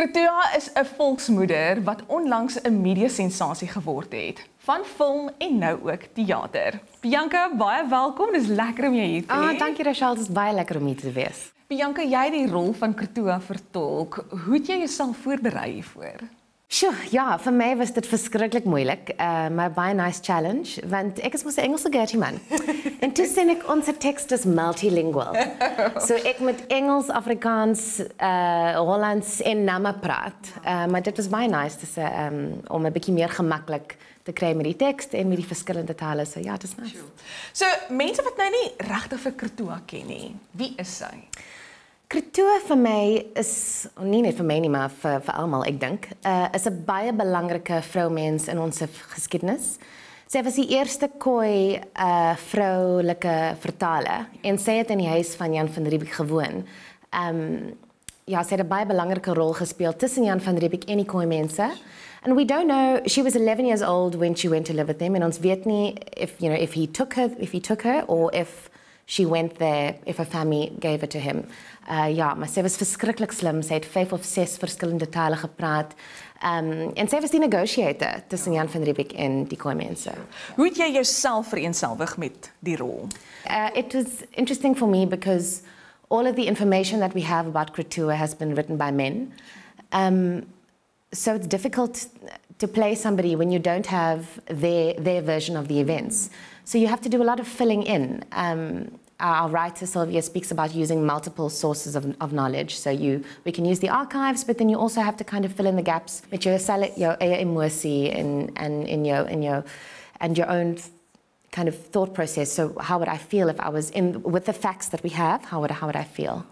Kratua is 'n volksmoeder wat onlangs 'n media-sensasie geword het, van film en nou ook teater. Bianca, baie welkom. Dis lekker om jou hier te hê. Ah, dankie Rachel, dit is baie lekker om hier te wees. Bianca, jy het die rol van Kratua vertolk. Hoe het jy jouself voorberei hiervoor? Sjoe, ja, vir my was dit verskriklik moeilik. Uh maar baie nice challenge want ek is mos 'n Engelse gertie man. en toe sien ek ons teks is multilingual. So ek met Engels, Afrikaans, uh Hollands en Nama praat. Uh maar dit was baie nice dis um om 'n bietjie meer gemaklik te kry met die teks en met die verskillende tale. So ja, dis nice. So mense wat nou nie regtig vir Kratua ken nie, wie is sy? Kritoe vir my is nie net vir my nie maar vir vir almal ek dink. Uh is 'n baie belangrike vroumens in ons geskiedenis. Sy was die eerste koi uh vroulike vertaler en sy het in die huis van Jan van Riebeeck gewoon. Um ja, sy het 'n baie belangrike rol gespeel tussen Jan van Riebeeck en die koi mense. And we don't know she was 11 years old when she went to live with them and ons weet nie if you know if he took her if he took her or if she went there if her family gave it to him. Uh ja, maar sy was verskriklik slim. Sy het vyf of ses verskillende tale gepraat. Um en sy was die negotiator tussen Jan van Riebeeck en die Khoi mense. Hoe het jy jouself vereenselwig met die rol? Uh it was interesting for me because all of the information that we have about Kratua has been written by men. Um so it's difficult to play somebody when you don't have their their version of the events. So you have to do a lot of filling in. Um, our writer Sylvia speaks about using multiple sources of, of knowledge. So you we can use the archives, but then you also have to kind of fill in the gaps with your your emosie and and in your in your and your own kind of thought process. So how would I feel if I was in with the facts that we have? How would how would I feel?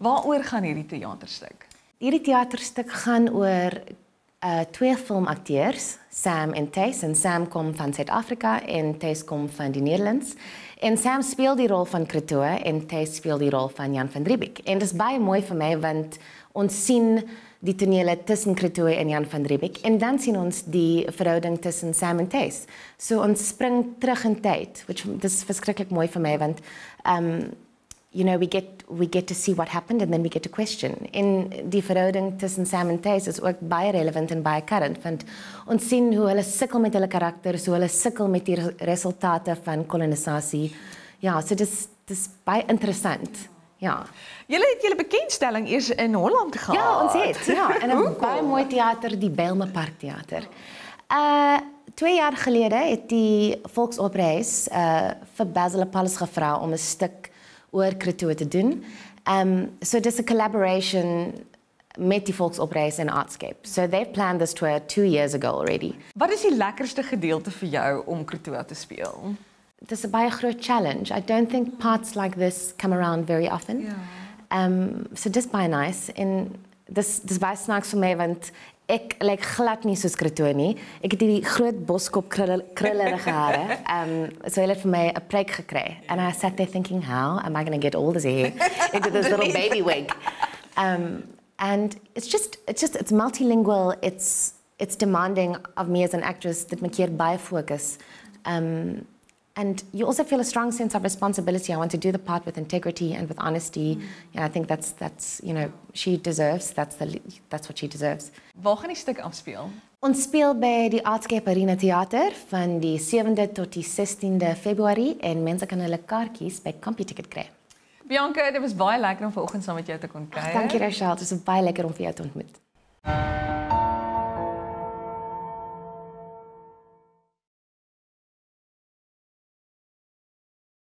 Waaroor gaan hierdie teaterstuk? Hierdie teaterstuk gaan oor uh twee filmakteurs, Sam en Tess en Sam kom van Suid-Afrika en Tess kom van die Nederlands. En Sam speel die rol van Kretoe en Tess speel die rol van Jan van Riebeeck. En dit is baie mooi vir my want ons sien die tonele tussen Kretoe en Jan van Riebeeck en dan sien ons die verhouding tussen Sam en Tess. So ons spring terug in tyd, which dis verskriklik mooi vir my want um you know, we get we get to see what happened and then we get to question. In die verhouding tussen Sam en Tess is ook baie relevant en baie current want ons sien hoe hulle sukkel met hulle karakters, hoe hulle sukkel met die resultate van kolonisasie. Ja, so dis dis baie interessant. Ja. Julle het julle bekendstelling eers in Holland gehad. Ja, ons het. Ja, en 'n baie mooi teater, die Belme Park teater. Uh 2 jaar gelede het die Volksoperahuis uh vir Basil Paulus gevra om 'n stuk oor Kretoe te doen. Um so dis 'n collaboration met die Volksoperahuis en Artscape. So they've planned this tour 2 years ago already. Wat is die lekkerste gedeelte vir jou om Kretoe te speel? Dis 'n baie groot challenge. I don't think parts like this come around very often. Ja. Um so dis baie nice en dis dis baie snaaks vir my want ek lyk like, glad nie soos Krito nie. Ek het hierdie groot boskop krullerige hare. Um so hulle het vir my 'n preek gekry. And I sat there thinking how am I going to get all this hair into this little baby wig? Um and it's just it's just it's multilingual. It's it's demanding of me as an actress that my keer baie fokus. Um and you also feel a strong sense of responsibility. I want to do the part with integrity and with honesty. Mm. Yeah, I think that's that's you know she deserves. That's the that's what she deserves. Waar gaan die stuk afspeel? Ons speel by die Artscape Arena Theater van die 7de tot die 16de Februarie en mense kan hulle kaartjies by CompuTicket kry. Bianca, dit was baie lekker om vanoggend saam met jou te kon kuier. Dankie Rachel, dit was baie lekker om vir jou te ontmoet.